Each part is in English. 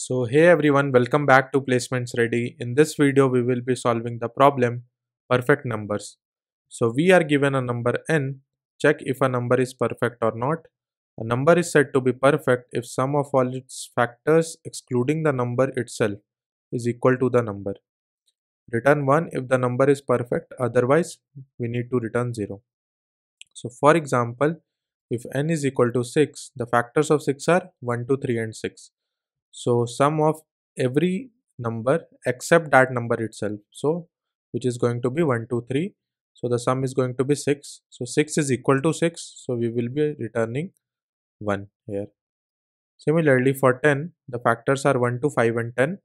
So hey everyone, welcome back to Placements Ready. In this video, we will be solving the problem perfect numbers. So we are given a number n, check if a number is perfect or not. A number is said to be perfect if sum of all its factors excluding the number itself is equal to the number. Return 1 if the number is perfect, otherwise we need to return 0. So for example, if n is equal to 6, the factors of 6 are 1, 2, 3 and 6. So sum of every number except that number itself. So which is going to be 1, 2, 3. So the sum is going to be 6. So 6 is equal to 6. So we will be returning 1 here. Similarly for 10, the factors are 1 to 5 and 10.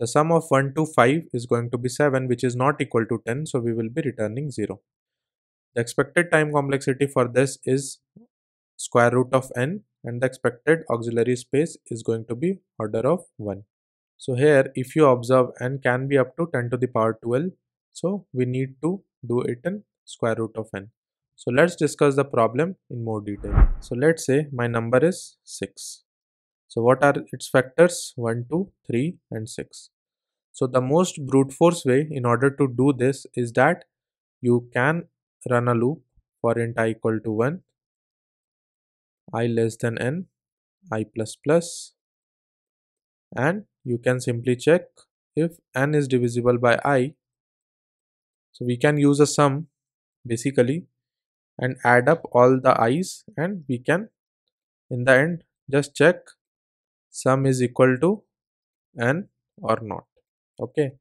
The sum of 1 to 5 is going to be 7 which is not equal to 10. So we will be returning 0. The expected time complexity for this is square root of n and the expected auxiliary space is going to be order of 1. So here if you observe n can be up to 10 to the power 12 so we need to do it in square root of n. So let's discuss the problem in more detail. So let's say my number is 6. So what are its factors 1, 2, 3 and 6. So the most brute force way in order to do this is that you can run a loop for int i equal to 1 i less than n i plus plus. And you can simply check if n is divisible by i. So we can use a sum basically and add up all the i's and we can in the end just check sum is equal to n or not. Okay?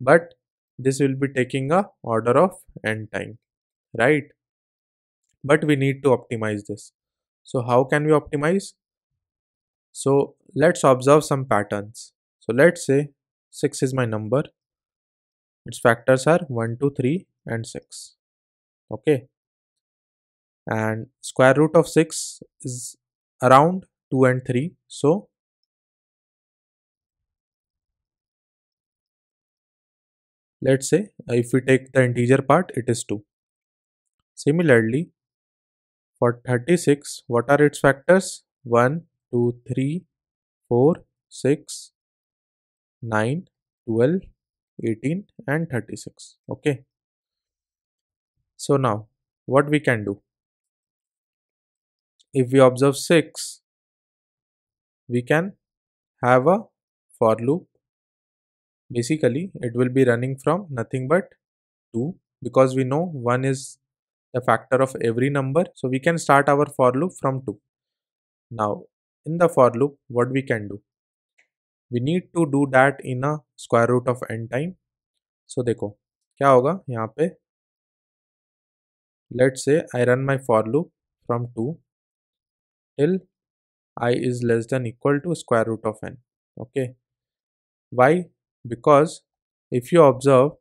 But this will be taking a order of n time. Right? But we need to optimize this so how can we optimize? So let's observe some patterns. So let's say 6 is my number. Its factors are 1, 2, 3 and 6. Okay. And square root of 6 is around 2 and 3. So let's say if we take the integer part it is 2. Similarly for 36, what are its factors? 1, 2, 3, 4, 6, 9, 12, 18 and 36. Okay. So now what we can do? If we observe 6, we can have a for loop. Basically, it will be running from nothing but 2 because we know 1 is the factor of every number. So we can start our for loop from 2. Now in the for loop what we can do? We need to do that in a square root of n time. So देखो क्या होगा यहाँ पे let's say I run my for loop from 2 till i is less than equal to square root of n okay why because if you observe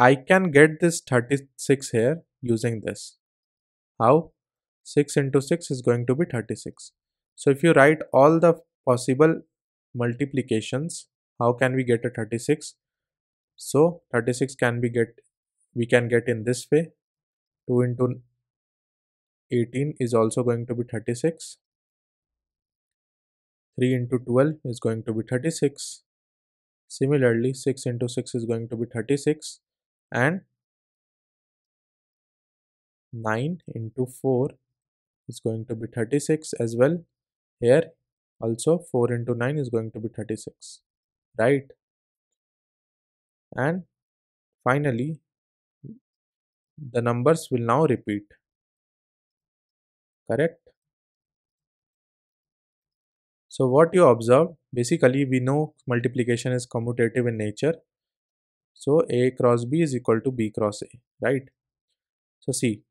I can get this 36 here using this. How? 6 into 6 is going to be 36. So if you write all the possible multiplications, how can we get a 36? So 36 can be get we can get in this way. 2 into 18 is also going to be 36. 3 into 12 is going to be 36. Similarly, 6 into 6 is going to be 36 and 9 into 4 is going to be 36 as well. Here also 4 into 9 is going to be 36 right? And finally the numbers will now repeat correct? So what you observe basically we know multiplication is commutative in nature. So a cross b is equal to b cross a right? So see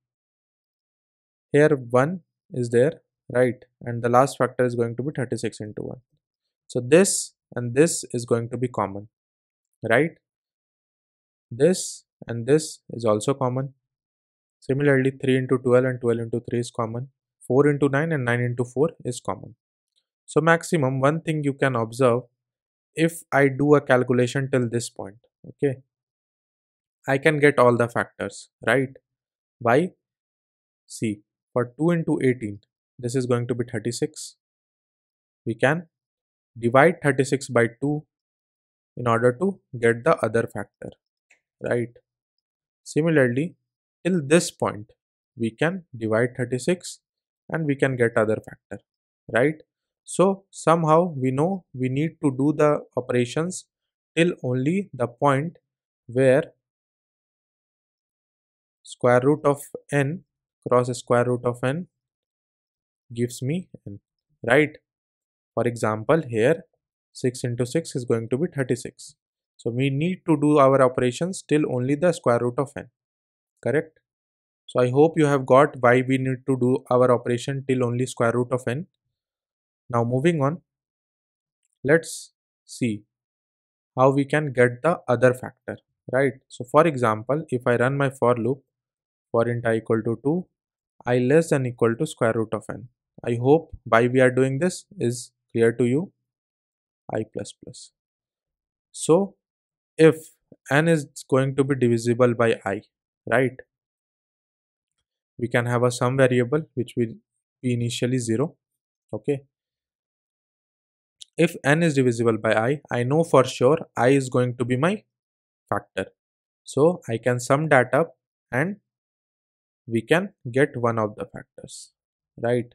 here 1 is there right and the last factor is going to be 36 into 1 so this and this is going to be common right? This and this is also common. Similarly 3 into 12 and 12 into 3 is common. 4 into 9 and 9 into 4 is common. So maximum one thing you can observe if I do a calculation till this point okay I can get all the factors right? Why? See for 2 into 18 this is going to be 36 we can divide 36 by 2 in order to get the other factor, right? Similarly, till this point, we can divide 36 and we can get other factor, right? So somehow we know we need to do the operations till only the point where square root of n cross square root of n gives me n, right? For example, here 6 into 6 is going to be 36. So we need to do our operations till only the square root of n, correct? So I hope you have got why we need to do our operation till only square root of n. Now moving on, let's see how we can get the other factor, right? So for example, if I run my for loop for int i equal to 2, i less than equal to square root of n. I hope why we are doing this is clear to you i plus plus. So if n is going to be divisible by i, right? We can have a sum variable which will be initially 0, okay? If n is divisible by i, I know for sure i is going to be my factor. So I can sum that up and we can get one of the factors, right?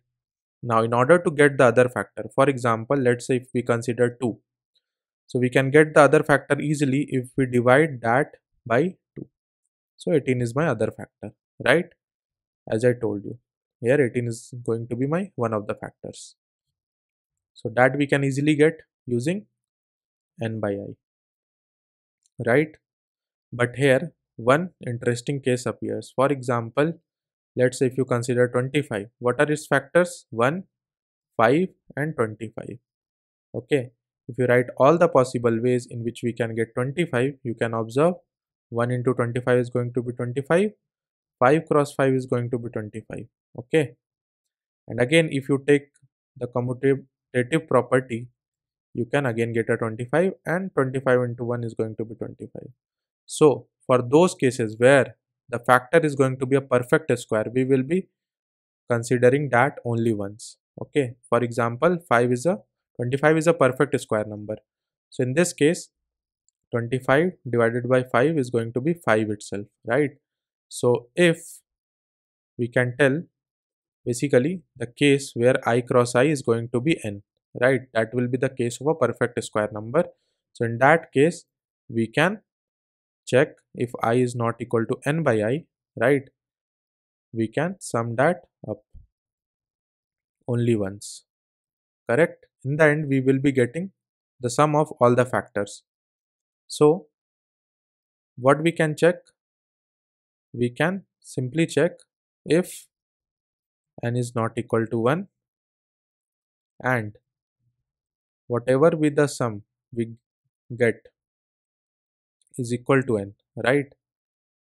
Now, in order to get the other factor, for example, let's say if we consider 2. So, we can get the other factor easily if we divide that by 2. So, 18 is my other factor, right? As I told you, here 18 is going to be my one of the factors. So, that we can easily get using n by i, right? But here one interesting case appears. For example, let's say if you consider 25 what are its factors? 1 5 and 25 okay if you write all the possible ways in which we can get 25 you can observe 1 into 25 is going to be 25 5 cross 5 is going to be 25 okay and again if you take the commutative property you can again get a 25 and 25 into 1 is going to be 25 so for those cases where the factor is going to be a perfect square we will be considering that only once okay? For example 5 is a 25 is a perfect square number. So in this case 25 divided by 5 is going to be 5 itself right? So if we can tell basically the case where i cross i is going to be n right? That will be the case of a perfect square number. So in that case we can check if i is not equal to n by i right? We can sum that up only once. Correct? In the end we will be getting the sum of all the factors. So what we can check? We can simply check if n is not equal to 1 and whatever with the sum we get is equal to n right?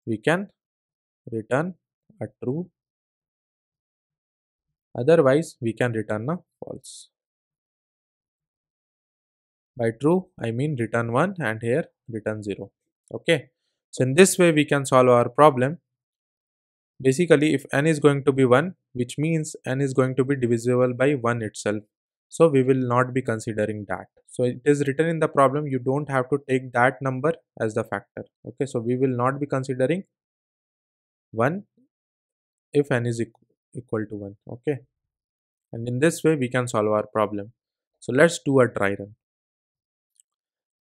We can return a true otherwise we can return a false. By true i mean return 1 and here return 0 okay? So in this way we can solve our problem. Basically if n is going to be 1 which means n is going to be divisible by 1 itself so we will not be considering that. So it is written in the problem you don't have to take that number as the factor. Okay so we will not be considering 1 if n is equal to 1 okay and in this way we can solve our problem. So let's do a try run.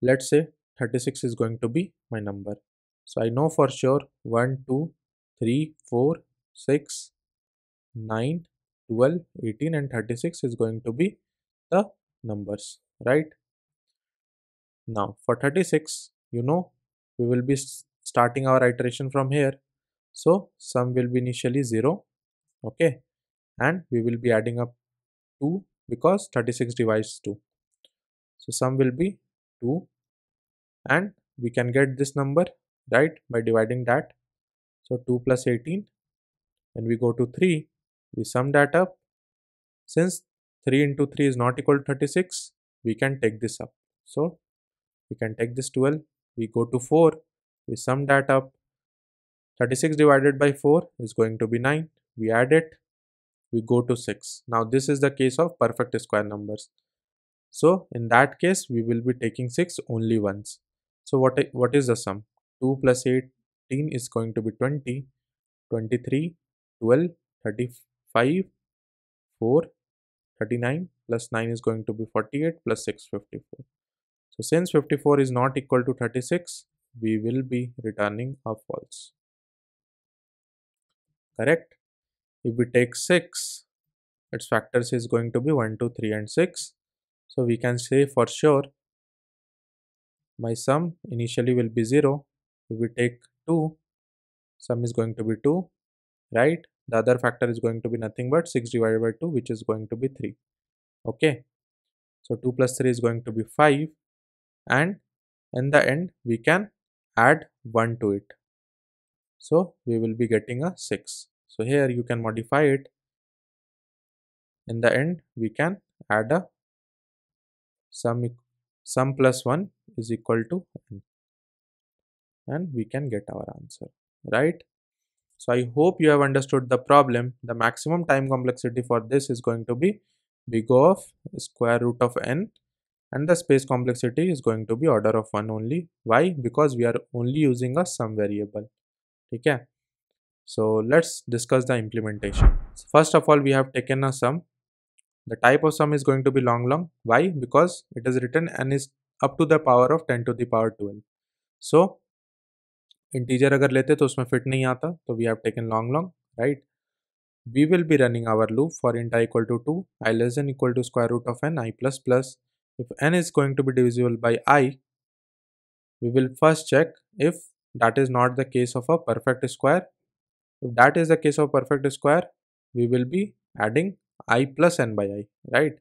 Let's say 36 is going to be my number. So i know for sure 1 2 3 4 6 9 12 18 and 36 is going to be the numbers right? Now for 36 you know we will be starting our iteration from here. So sum will be initially 0 okay? And we will be adding up 2 because 36 divides 2 so sum will be 2 and we can get this number right by dividing that. So 2 plus 18 and we go to 3 we sum that up. Since 3 into 3 is not equal to 36 we can take this up so we can take this 12 we go to 4 we sum that up 36 divided by 4 is going to be 9 we add it we go to 6 now this is the case of perfect square numbers So in that case, we will be taking 6 only once. So what, what is the sum? 2 plus 18 is going to be 20, 23, 12, 35, 4, 39 plus 9 is going to be 48 plus 654. So since 54 is not equal to 36, we will be returning a false. Correct? If we take 6, its factors is going to be 1, 2, 3 and 6. So we can say for sure my sum initially will be 0. If we take 2, sum is going to be 2, right? The other factor is going to be nothing but 6 divided by 2 which is going to be 3. Okay. So 2 plus 3 is going to be 5 and in the end we can add 1 to it. So we will be getting a 6. So here you can modify it. In the end we can add a sum, sum plus 1 is equal to n and we can get our answer right so i hope you have understood the problem. The maximum time complexity for this is going to be big of square root of n and the space complexity is going to be order of 1 only. Why? Because we are only using a sum variable. Okay? So let's discuss the implementation. So first of all we have taken a sum. The type of sum is going to be long long. Why? Because it is written n is up to the power of 10 to the power 12 so integer अगर लेते तो उसमें fit नहीं आता तो we have taken long long right we will be running our loop for int I equal to two I less than equal to square root of N I plus plus if N is going to be divisible by I we will first check if that is not the case of a perfect square if that is the case of perfect square we will be adding I plus N by I right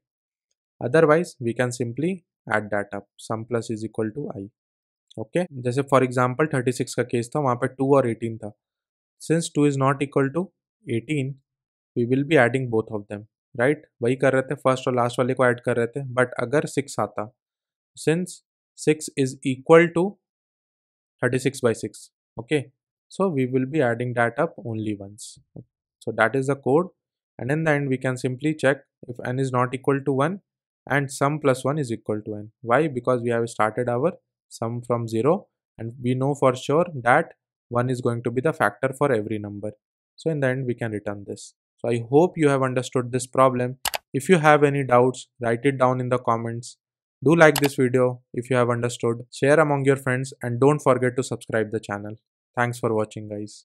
otherwise we can simply add that up sum plus is equal to I Okay. जैसे for example 36 का case था वहाँ पे 2 और 18 था Since 2 is not equal to 18, we will be adding both of them. Right right? वही कर रहे थे फर्स्ट और लास्ट वाले को ऐड कर रहे थे बट अगर सिक्स आता since six is equal to thirty six by six okay so we will be adding that up only once so that is the code and in the end we can simply check if n is not equal to 1 and sum plus 1 is equal to n why because we have started our sum from 0 and we know for sure that 1 is going to be the factor for every number so in the end we can return this so I hope you have understood this problem. If you have any doubts, write it down in the comments. Do like this video if you have understood, share among your friends and don't forget to subscribe the channel. Thanks for watching guys.